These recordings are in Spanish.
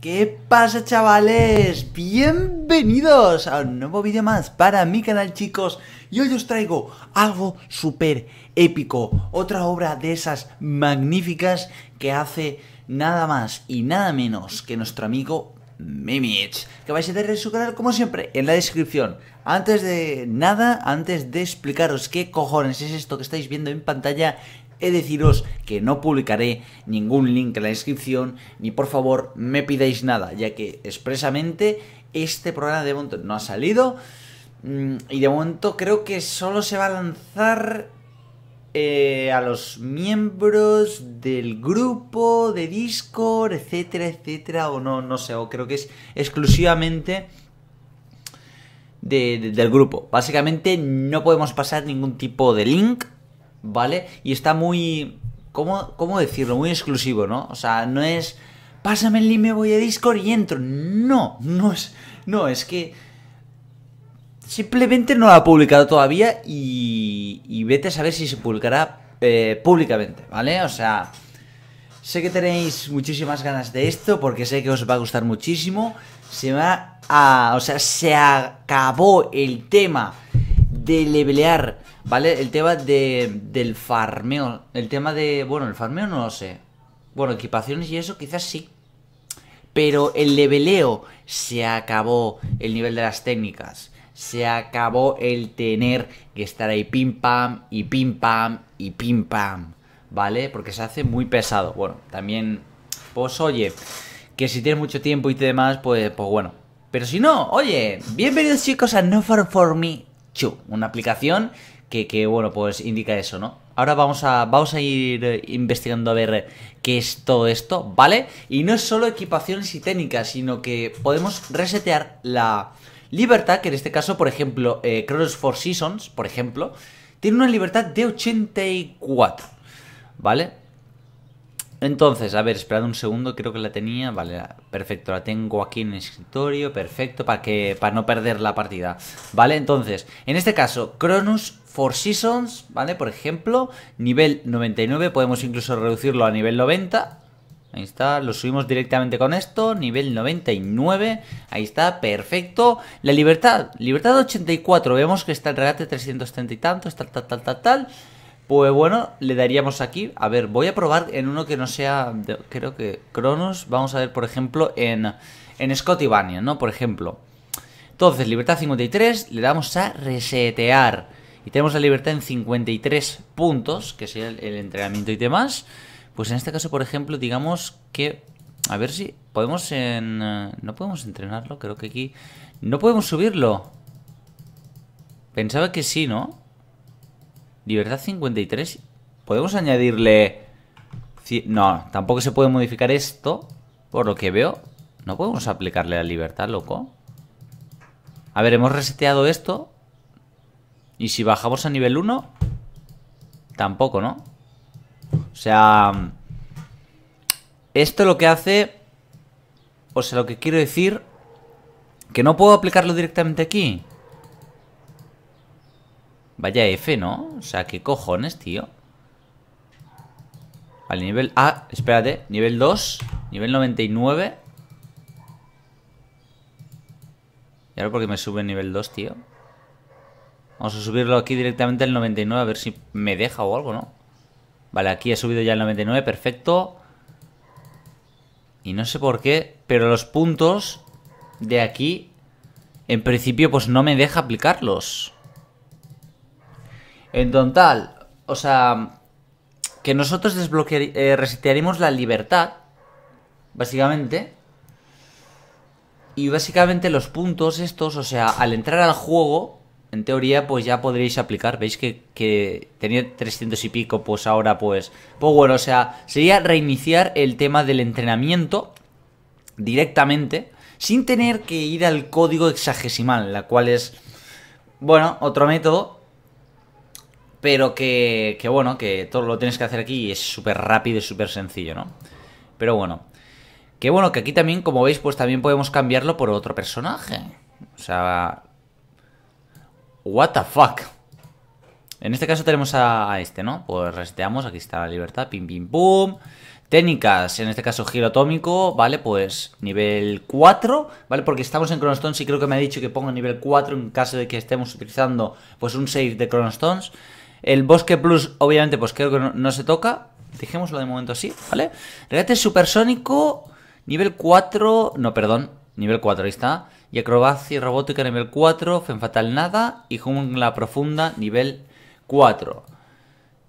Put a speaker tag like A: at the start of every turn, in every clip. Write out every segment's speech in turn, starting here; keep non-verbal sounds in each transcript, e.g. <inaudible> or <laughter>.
A: ¿Qué pasa chavales? Bienvenidos a un nuevo vídeo más para mi canal chicos Y hoy os traigo algo súper épico Otra obra de esas magníficas que hace nada más y nada menos que nuestro amigo Mimich Que vais a tener en su canal como siempre en la descripción Antes de nada, antes de explicaros qué cojones es esto que estáis viendo en pantalla he deciros que no publicaré ningún link en la descripción, ni por favor me pidáis nada, ya que expresamente este programa de momento no ha salido. Mm, y de momento creo que solo se va a lanzar eh, a los miembros del grupo de Discord, etcétera, etcétera, o no, no sé, o creo que es exclusivamente del grupo. Básicamente no podemos pasar ningún tipo de link ¿vale? Y está muy... ¿cómo, ¿Cómo decirlo? Muy exclusivo, ¿no? O sea, no es... Pásame el link, me voy a Discord y entro. No, no es... No, es que... Simplemente no lo ha publicado todavía y, y vete a saber si se publicará eh, públicamente, ¿vale? O sea, sé que tenéis muchísimas ganas de esto porque sé que os va a gustar muchísimo. Se va a... O sea, se acabó el tema de levelear ¿Vale? El tema de, del farmeo. El tema de... Bueno, el farmeo no lo sé. Bueno, equipaciones y eso quizás sí. Pero el leveleo se acabó el nivel de las técnicas. Se acabó el tener que estar ahí pim pam y pim pam y pim pam. ¿Vale? Porque se hace muy pesado. Bueno, también... Pues oye, que si tienes mucho tiempo y demás, pues, pues bueno. Pero si no, oye, bienvenidos chicos a No Far For Me 2. Una aplicación que, bueno, pues indica eso, ¿no? Ahora vamos a, vamos a ir eh, investigando a ver qué es todo esto, ¿vale? Y no es solo equipaciones y técnicas, sino que podemos resetear la libertad, que en este caso, por ejemplo, eh, Cross for Seasons, por ejemplo, tiene una libertad de 84, ¿vale? Entonces, a ver, esperad un segundo, creo que la tenía, vale, perfecto, la tengo aquí en el escritorio, perfecto, para que para no perder la partida, ¿vale? Entonces, en este caso, Cronus For Seasons, ¿vale? Por ejemplo, nivel 99, podemos incluso reducirlo a nivel 90. Ahí está, lo subimos directamente con esto, nivel 99, ahí está, perfecto. La libertad, libertad 84, vemos que está el regate 330 y tantos, tal, tal, tal, tal, tal. Pues bueno, le daríamos aquí, a ver, voy a probar en uno que no sea, creo que Cronos, vamos a ver, por ejemplo, en, en Scotty ¿no? Por ejemplo. Entonces, libertad 53, le damos a resetear y tenemos la libertad en 53 puntos, que sería el, entrenamiento y demás, pues en este caso, por ejemplo, digamos que... A ver si podemos en... Eh, no podemos entrenarlo, creo que aquí... No podemos subirlo. Pensaba que sí, ¿no? Libertad 53. ¿Podemos añadirle...? No, tampoco se puede modificar esto, por lo que veo. No podemos aplicarle la libertad, loco. A ver, hemos reseteado esto. Y si bajamos a nivel 1, tampoco, ¿no? O sea, esto lo que hace, o sea, lo que quiero decir, que no puedo aplicarlo directamente aquí. Vaya F, ¿no? O sea, ¿qué cojones, tío? Vale, nivel... Ah, espérate, nivel 2, nivel 99. ¿Y ahora por qué me sube nivel 2, tío? Vamos a subirlo aquí directamente al 99 a ver si me deja o algo, ¿no? Vale, aquí he subido ya el 99, perfecto. Y no sé por qué, pero los puntos de aquí, en principio, pues no me deja aplicarlos. En total, o sea, que nosotros eh, resetearemos la libertad, básicamente. Y básicamente los puntos estos, o sea, al entrar al juego, en teoría pues ya podréis aplicar. Veis que, tenía 300 y pico, pues ahora pues... Pues bueno, o sea, sería reiniciar el tema del entrenamiento directamente sin tener que ir al código hexagesimal, la cual es, bueno, otro método, pero que, que bueno, que todo lo tienes que hacer aquí y es súper rápido y súper sencillo, ¿no? Pero bueno, que bueno, que aquí también, como veis, pues también podemos cambiarlo por otro personaje. O sea, What the fuck. En este caso tenemos a, este, ¿no? Pues reseteamos, aquí está la libertad, pim pim pum. Técnicas, en este caso giro atómico, ¿vale? Pues nivel 4, ¿vale? Porque estamos en Chronostones y creo que me ha dicho que ponga nivel 4 en caso de que estemos utilizando pues un save de Chronostones. El Bosque Plus, obviamente, pues creo que no, se toca. Dejémoslo de momento así, ¿vale? Regate supersónico, nivel 4... No, perdón, nivel 4, ahí está. Y acrobacia robótica, nivel 4. Fatal nada. Y jungla profunda, nivel 4.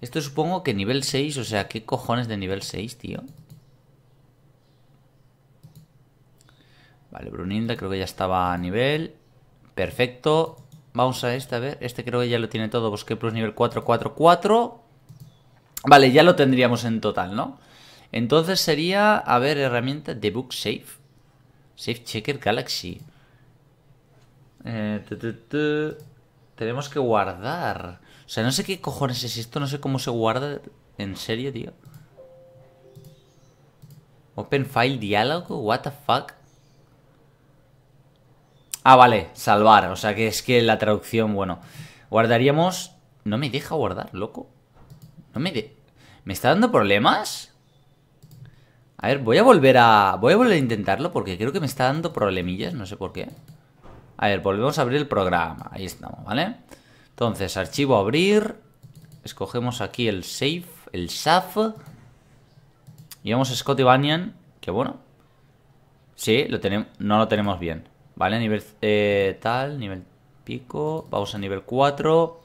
A: Esto supongo que nivel 6, o sea, ¿qué cojones de nivel 6, tío? Vale, Brunilda creo que ya estaba a nivel. Perfecto. Vamos a este, a ver. Este creo que ya lo tiene todo. Bosque Plus nivel 4, 4, 4. Vale, ya lo tendríamos en total, ¿no? Entonces sería, a ver, herramienta de Book Safe. Safe Checker Galaxy. Eh, Tenemos que guardar. O sea, no sé qué cojones es esto, no sé cómo se guarda. ¿En serio, tío? Open file diálogo, what the fuck. Ah, vale, salvar. O sea que es que la traducción, bueno. Guardaríamos... No me deja guardar, loco. No me de... ¿Me está dando problemas? A ver, voy a volver a... Voy a volver a intentarlo porque creo que me está dando problemillas, no sé por qué. A ver, volvemos a abrir el programa. Ahí estamos, ¿vale? entonces, archivo abrir. Escogemos aquí el save, el SAF. Y vamos a Scotty Banyan, que bueno. Sí, lo tenemos, no lo tenemos bien. Vale, nivel eh, tal, nivel pico. Vamos a nivel 4.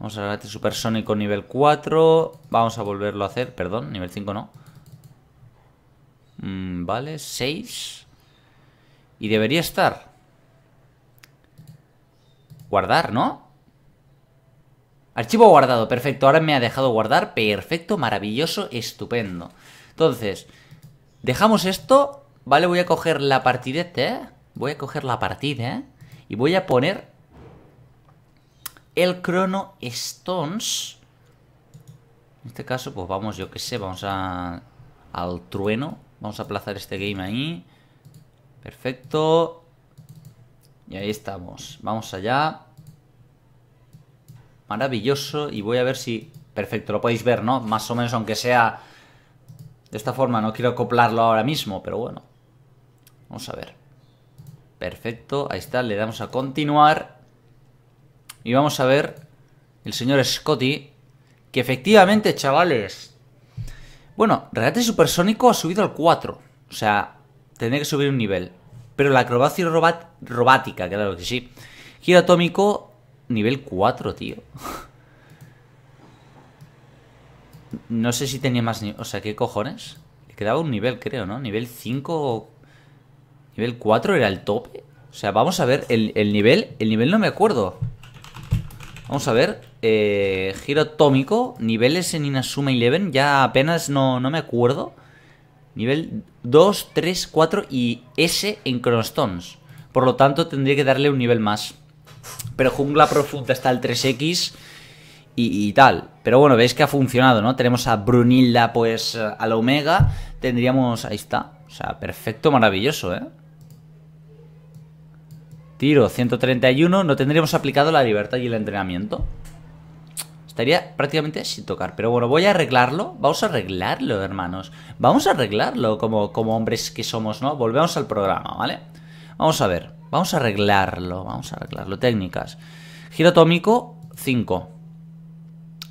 A: Vamos a este supersónico nivel 4. Vamos a volverlo a hacer. Perdón, nivel 5 no. Mm, vale, 6. Y debería estar. Guardar, ¿no? Archivo guardado, perfecto. Ahora me ha dejado guardar. Perfecto, maravilloso, estupendo. Entonces, dejamos esto. Vale, voy a coger la partidete. Voy a coger la partida. Y voy a poner el Chrono Stones. En este caso, pues vamos, yo qué sé, vamos a... Al trueno. Vamos a aplazar este game ahí. Perfecto. Y ahí estamos. Vamos allá. Maravilloso. Y voy a ver si... Perfecto, lo podéis ver, ¿no? Más o menos, aunque sea de esta forma. No quiero acoplarlo ahora mismo, pero bueno. Vamos a ver. Perfecto, ahí está. Le damos a continuar. Y vamos a ver el señor Scotty. Que efectivamente, chavales... Bueno, Regate Supersónico ha subido al 4. O sea, tendré que subir un nivel. Pero la acrobacia robática, claro que sí. Giro atómico Nivel 4, tío. <laughs> No sé si tenía más... O sea, ¿qué cojones? Le quedaba un nivel, creo, ¿no? Nivel 5... Nivel 4 era el tope. O sea, vamos a ver el, nivel. El nivel no me acuerdo. Vamos a ver. Eh, giro atómico. Niveles en Inazuma Eleven. Ya apenas no, no me acuerdo. Nivel 2, 3, 4 y S en Chronostones. Por lo tanto, tendría que darle un nivel más. Pero Jungla Profunda está al 3X y, tal. Pero bueno, veis que ha funcionado, ¿no? Tenemos a Brunilda, pues, a la Omega. Tendríamos... Ahí está. O sea, perfecto, maravilloso, ¿eh? Tiro 131. No tendríamos aplicado la libertad y el entrenamiento. Estaría prácticamente sin tocar. Pero bueno, voy a arreglarlo. Vamos a arreglarlo, hermanos. Vamos a arreglarlo como, como hombres que somos, ¿no? Volvemos al programa, ¿vale? Vamos a ver. Vamos a arreglarlo, vamos a arreglarlo. Técnicas. Giro atómico, 5.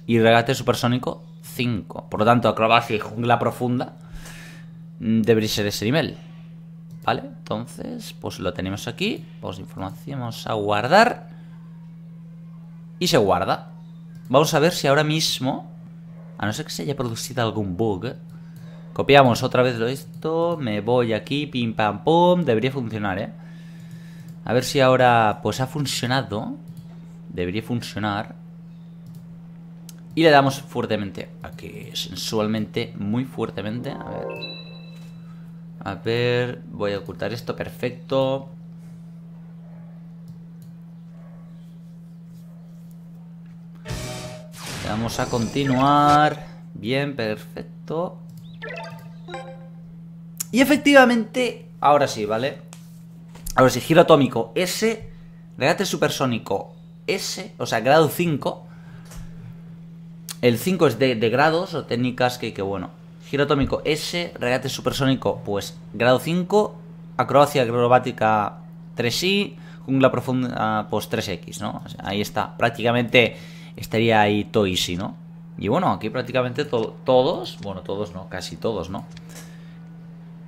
A: Y regate supersónico, 5. Por lo tanto, acrobacia y jungla profunda mm, debería ser ese nivel. ¿Vale? Entonces, pues lo tenemos aquí. Pues información, vamos a guardar. Y se guarda. Vamos a ver si ahora mismo, a no ser que se haya producido algún bug, copiamos otra vez esto, me voy aquí, pim pam pum, debería funcionar, ¿eh? A ver si ahora pues ha funcionado. Debería funcionar. Y le damos fuertemente. Aquí, sensualmente, muy fuertemente. A ver. A ver, voy a ocultar esto, perfecto. Le damos a continuar. Bien, perfecto. Y efectivamente, ahora sí, ¿vale? Ahora sí, giro atómico S, regate supersónico S, o sea, grado 5. El 5 es de, grados o técnicas que, que, bueno, Giro atómico S, regate supersónico, pues grado 5, acrobacia acrobática 3i, jungla profunda, pues 3x, ¿no? ahí está, prácticamente estaría ahí todo easy, ¿no? Y bueno, aquí prácticamente todos, bueno, todos no, casi todos, ¿no?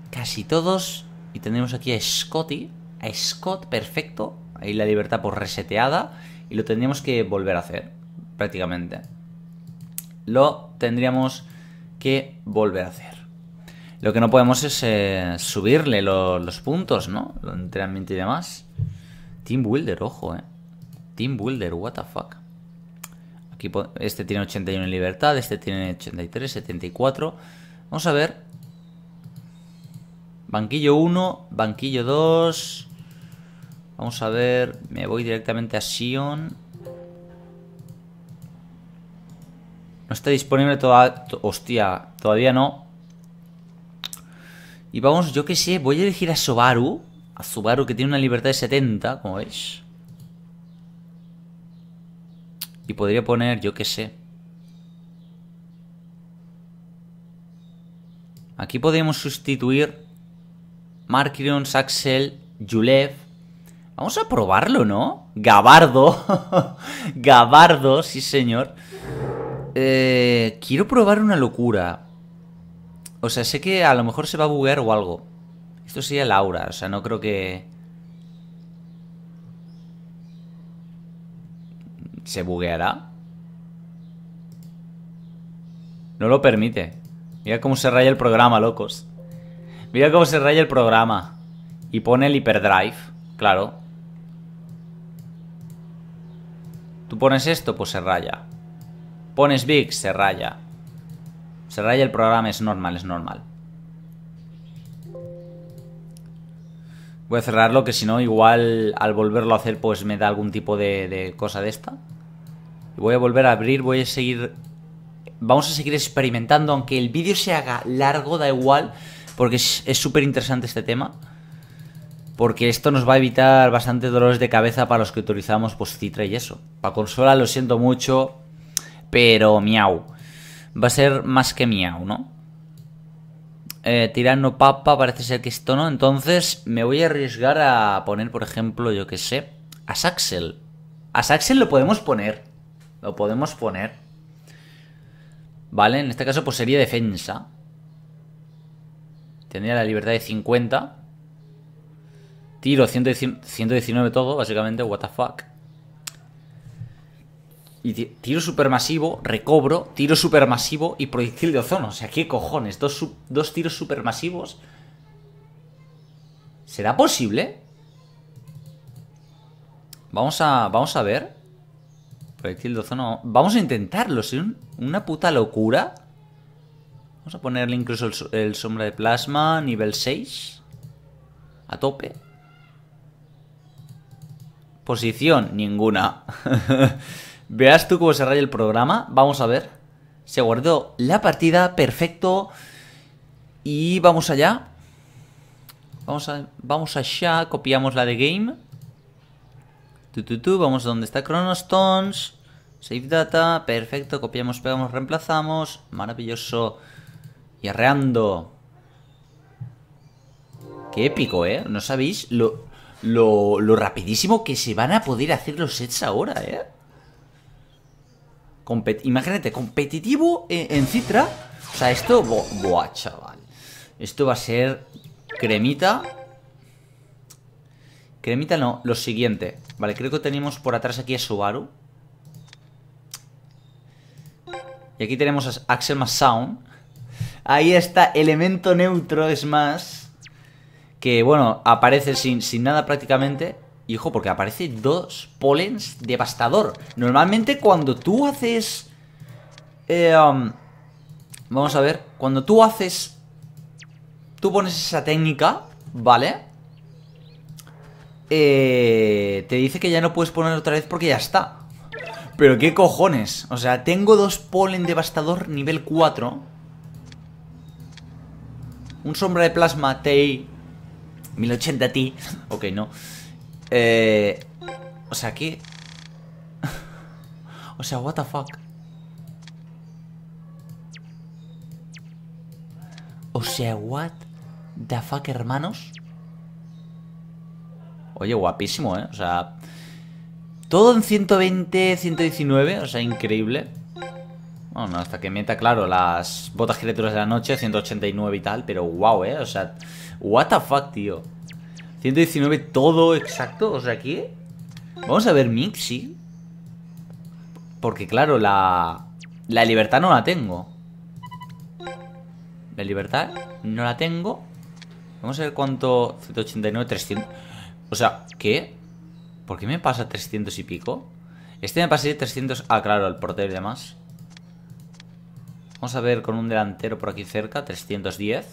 A: Casi todos, y tenemos aquí a Scotty, a Scott, perfecto, ahí la libertad por reseteada, y lo tendríamos que volver a hacer, prácticamente. Lo tendríamos que volver a hacer. Lo que no podemos es eh, subirle los puntos, ¿no? Lo entrenamiento y demás. Team Builder, ojo, eh. Team Builder, what the fuck. Aquí este tiene 81 en libertad, este tiene 83, 74. Vamos a ver. Banquillo 1, banquillo 2. Vamos a ver, me voy directamente a Sion. No está disponible toda... Hostia, todavía no. Y vamos, yo que sé, voy a elegir a Subaru. A Subaru que tiene una libertad de 70, como veis. Y podría poner, yo que sé. Aquí podríamos sustituir Markirion, Saxel, Julev. Vamos a probarlo, ¿no? Gabardo. <laughs> Gabardo, sí señor. Eh, quiero probar una locura. O sea, sé que a lo mejor se va a buguear o algo. Esto sería Laura, o sea, no creo que... ¿Se bugueará? No lo permite. Mira cómo se raya el programa, locos. Mira cómo se raya el programa. Y pone el hyperdrive. Claro. Tú pones esto, pues se raya. Pones Big, se raya. Se raya el programa, es normal, es normal. Voy a cerrarlo, que si no, igual al volverlo a hacer, pues me da algún tipo de, cosa de esta. Voy a volver a abrir, voy a seguir... Vamos a seguir experimentando, aunque el vídeo se haga largo, da igual, porque es súper interesante este tema. Porque esto nos va a evitar bastante dolores de cabeza para los que utilizamos pues Citra y eso. Para consola lo siento mucho, pero miau. Va a ser más que miau, ¿no? Eh, tirano papa, parece ser que esto no. Entonces me voy a arriesgar a poner, por ejemplo, yo que sé, a Saxel. A Saxel lo podemos poner. Lo podemos poner. Vale, en este caso pues sería defensa. Tendría la libertad de 50. Tiro 119 todo, básicamente, what the fuck. Y tiro supermasivo, recobro, tiro supermasivo y proyectil de ozono. O sea, ¿qué cojones? Dos, dos tiros supermasivos. ¿Será posible? Vamos a, vamos a ver. Proyectil de ozono. Vamos a intentarlo. Es una puta locura. Vamos a ponerle incluso el, sombra de plasma, nivel 6. A tope. Posición, ninguna. <laughs> Veas tú cómo se raya el programa. Vamos a ver. Se guardó la partida, perfecto. Y vamos allá. Vamos, vamos allá, copiamos la de game. Tu, tu, tu, vamos a donde está Chronostones. Save data, perfecto, copiamos, pegamos, reemplazamos. Maravilloso. Y arreando. Qué épico, ¿eh? ¿No sabéis lo, lo, lo rapidísimo que se van a poder hacer los sets ahora, eh? Imagínate, competitivo en, Citra. O sea, esto... buah, chaval. Esto va a ser cremita. Cremita no, lo siguiente. Vale, creo que tenemos por atrás aquí a Subaru. Y aquí tenemos a Axel más Sound. Ahí está, elemento neutro, es más. Que, bueno, aparece sin, sin nada prácticamente. Y porque aparece dos polens devastador. Normalmente cuando tú haces... Eh, um, vamos a ver. Cuando tú haces... Tú pones esa técnica, ¿vale? Eh, te dice que ya no puedes poner otra vez porque ya está. Pero qué cojones. O sea, tengo dos polen devastador nivel 4. Un sombra de plasma TI 1080 <laughs> Ti. ok, no. Eh, o sea, aquí... <laughs> o sea, what the fuck. O sea, what the fuck, hermanos. Oye, guapísimo, ¿eh? O sea... Todo en 120, 119, o sea, increíble. Bueno, hasta que meta, claro, las botas criaturas de la noche, 189 y tal, pero wow, ¿eh? O sea, what the fuck, tío. 119 todo exacto, o sea, aquí... Vamos a ver Mixi. Porque, claro, la... La libertad no la tengo. La libertad no la tengo. Vamos a ver cuánto... 189, 300... O sea, ¿qué? ¿Por qué me pasa 300 y pico? Este me pasaría 300... Ah, claro, el portero y demás. Vamos a ver con un delantero por aquí cerca, 310.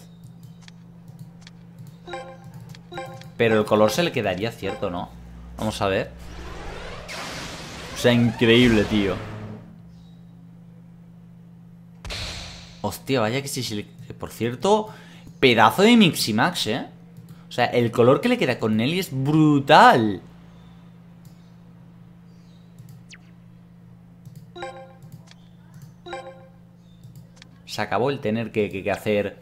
A: Pero el color se le quedaría cierto, ¿no? Vamos a ver. O sea, increíble, tío. Hostia, vaya que sí, Por cierto, pedazo de Miximax, ¿eh? O sea, el color que le queda con Nelly es brutal. Se acabó el tener que, hacer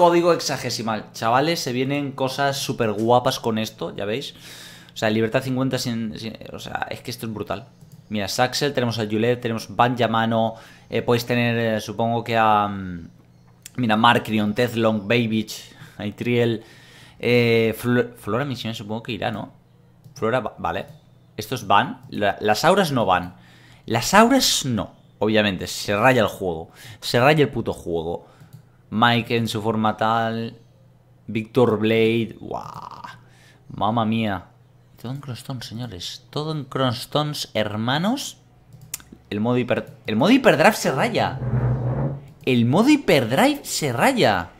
A: código hexagesimal. Chavales, se vienen cosas súper guapas con esto, ya veis. O sea, libertad 50 sin, O sea, es que esto es brutal. Mira, Saxel, tenemos a Juliet, tenemos Banjamano. Eh, podéis tener, eh, supongo que a... Mm, mira, Marcrion, Tezlong, Babich, Aitriel... Eh, Flora Misión supongo que irá, ¿no? Flora, vale. Estos van. las auras no van. Las auras no. Obviamente, se raya el juego. Se raya el puto juego. Mike en su forma tal. Victor Blade. ¡Wow! Mamma mía. Todo en Cronstones, señores. Todo en Cronstones, hermanos. El modo. El modo hiperdrive se raya. El modo hiperdrive se raya.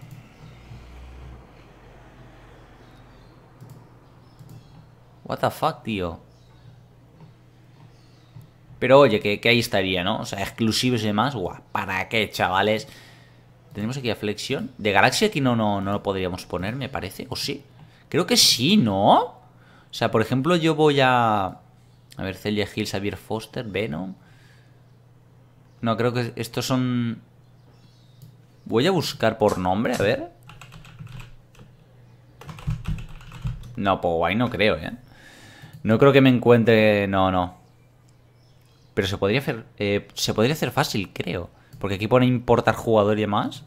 A: What the fuck, tío. Pero oye, que, ahí estaría, ¿no? O sea, exclusivos y demás. Guau, ¿para qué, chavales? Tenemos aquí a Flexión. De Galaxia aquí no, no, no lo podríamos poner, me parece. ¿O sí? Creo que sí, ¿no? O sea, por ejemplo, yo voy a... A ver, Celia Hill, Xavier Foster, Venom... No, creo que estos son... Voy a buscar por nombre, a ver. No, guay no creo, ¿eh? No creo que me encuentre... No, no. Pero se podría hacer... Eh, se podría hacer fácil, creo. Porque aquí pone importar jugador y demás.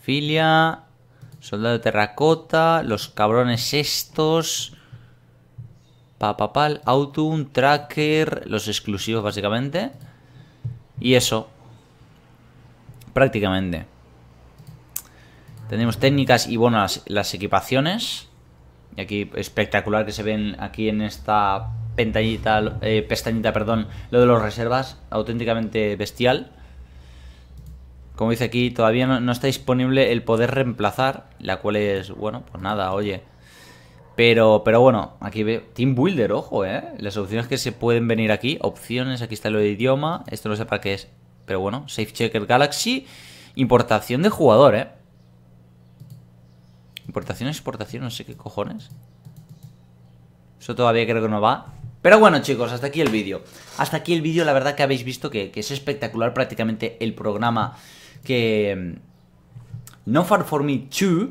A: Filia... Soldado de terracota... Los cabrones estos... Papapal, Autumn, Tracker... Los exclusivos, básicamente. Y eso. Prácticamente. Tenemos técnicas y bueno, las, equipaciones. Y aquí espectacular que se ven aquí en esta pestañita, eh, pestañita, perdón, lo de los reservas, auténticamente bestial. Como dice aquí, todavía no, está disponible el poder reemplazar, la cual es, bueno, pues nada, oye. Pero, pero bueno, aquí veo Team Builder, ojo, eh. Las opciones que se pueden venir aquí, opciones, aquí está lo de idioma, esto no sé para qué es, pero bueno, Safe Checker Galaxy, importación de jugador, eh. Importación, exportación, no sé qué cojones. Eso todavía creo que no va. Pero bueno, chicos, hasta aquí el vídeo. Hasta aquí el vídeo, la verdad que habéis visto que, es espectacular prácticamente el programa que... Mm, no Far For Me 2,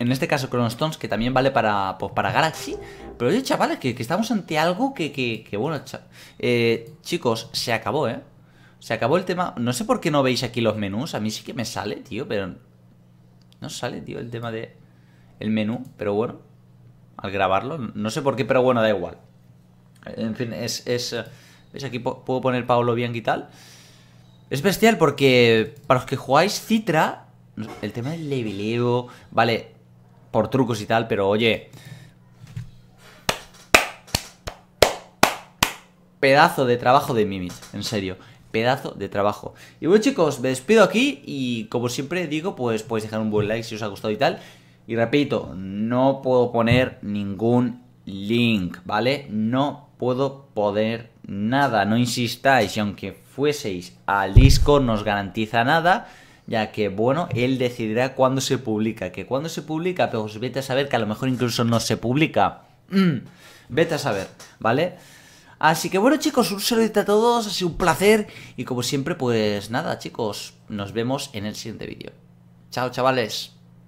A: en este caso Chronostones, que también vale para, pues, para Galaxy. Pero oye, chavales, que, estamos ante algo que, que, bueno, eh, chicos, se acabó, ¿eh? Se acabó el tema. No sé por qué no veis aquí los menús. A mí sí que me sale, tío, pero... No sale, tío, el tema de el menú, pero bueno, al grabarlo, no sé por qué, pero bueno, da igual. En fin, es... es eh, ¿Ves? Aquí puedo poner Pablo bien y tal. Es bestial porque para los que jugáis Citra, el tema del leveleo, vale, por trucos y tal, pero oye... Pedazo de trabajo de Mimit, en serio pedazo de trabajo. Y bueno chicos, me despido aquí y como siempre digo, pues podéis dejar un buen like si os ha gustado y tal. Y repito, no puedo poner ningún link, ¿vale? No puedo poner nada, no insistáis. Y aunque fueseis al disco, no os garantiza nada, ya que, bueno, él decidirá cuándo se publica. Que cuando se publica, pues vete a saber que a lo mejor incluso no se publica. Mm, vete a saber, ¿vale? Así que bueno chicos, un saludito a todos, ha sido un placer y como siempre pues nada chicos, nos vemos en el siguiente vídeo. Chao chavales.